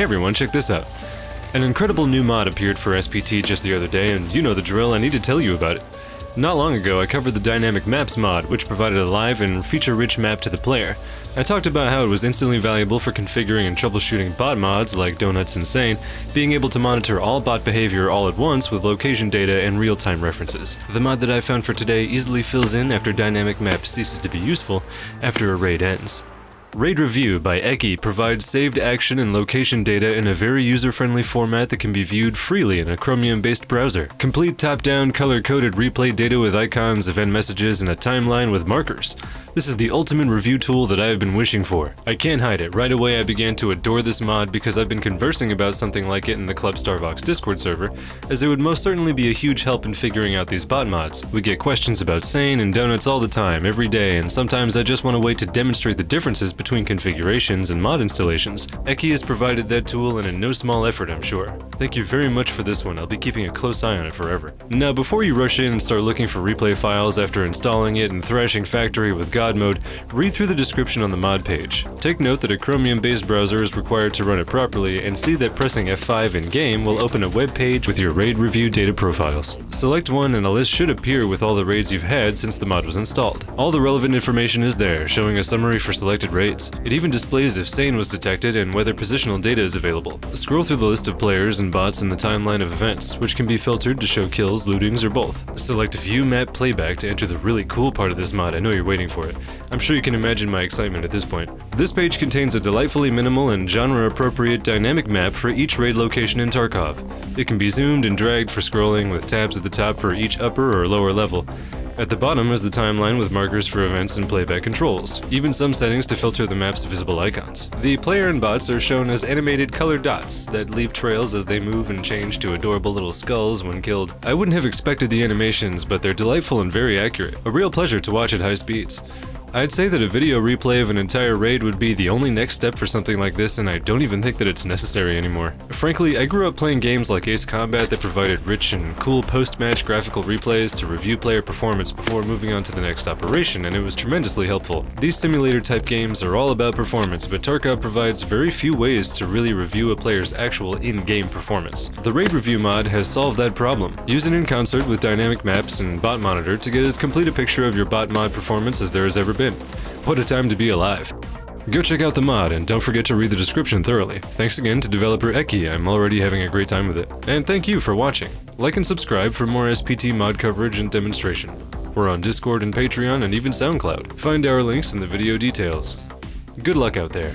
Hey everyone, check this out. An incredible new mod appeared for SPT just the other day, and you know the drill, I need to tell you about it. Not long ago, I covered the Dynamic Maps mod, which provided a live and feature-rich map to the player. I talked about how it was instantly valuable for configuring and troubleshooting bot mods like Donuts Insane, being able to monitor all bot behavior all at once with location data and real-time references. The mod that I found for today easily fills in after Dynamic Maps ceases to be useful after a raid ends. Raid Review by ekky provides saved action and location data in a very user-friendly format that can be viewed freely in a Chromium-based browser. Complete top-down color-coded replay data with icons, event messages, and a timeline with markers. This is the ultimate review tool that I have been wishing for. I can't hide it, right away I began to adore this mod because I've been conversing about something like it in the Club StarVox Discord server, as it would most certainly be a huge help in figuring out these bot mods. We get questions about SAIN and Donuts all the time, every day, and sometimes I just want to wait to demonstrate the differences between configurations and mod installations. ekky has provided that tool and in no small effort, I'm sure. Thank you very much for this one, I'll be keeping a close eye on it forever. Now, before you rush in and start looking for replay files after installing it and thrashing factory with God mode, read through the description on the mod page. Take note that a Chromium-based browser is required to run it properly, and see that pressing F5 in-game will open a web page with your raid review data profiles. Select one and a list should appear with all the raids you've had since the mod was installed. All the relevant information is there, showing a summary for selected raids. It even displays if SAIN was detected and whether positional data is available. Scroll through the list of players and bots in the timeline of events, which can be filtered to show kills, lootings, or both. Select View Map Playback to enter the really cool part of this mod, I know you're waiting for it. I'm sure you can imagine my excitement at this point. This page contains a delightfully minimal and genre-appropriate dynamic map for each raid location in Tarkov. It can be zoomed and dragged for scrolling with tabs at the top for each upper or lower level. At the bottom is the timeline with markers for events and playback controls, even some settings to filter the map's visible icons. The player and bots are shown as animated colored dots that leave trails as they move and change to adorable little skulls when killed. I wouldn't have expected the animations, but they're delightful and very accurate. A real pleasure to watch at high speeds. I'd say that a video replay of an entire raid would be the only next step for something like this and I don't even think that it's necessary anymore. Frankly, I grew up playing games like Ace Combat that provided rich and cool post-match graphical replays to review player performance before moving on to the next operation and it was tremendously helpful. These simulator type games are all about performance, but Tarkov provides very few ways to really review a player's actual in-game performance. The Raid Review mod has solved that problem. Use it in concert with dynamic maps and bot monitor to get as complete a picture of your bot mod performance as there has ever been been. What a time to be alive. Go check out the mod and don't forget to read the description thoroughly. Thanks again to developer ekky, I'm already having a great time with it. And thank you for watching. Like and subscribe for more SPT mod coverage and demonstration. We're on Discord and Patreon and even SoundCloud. Find our links in the video details. Good luck out there.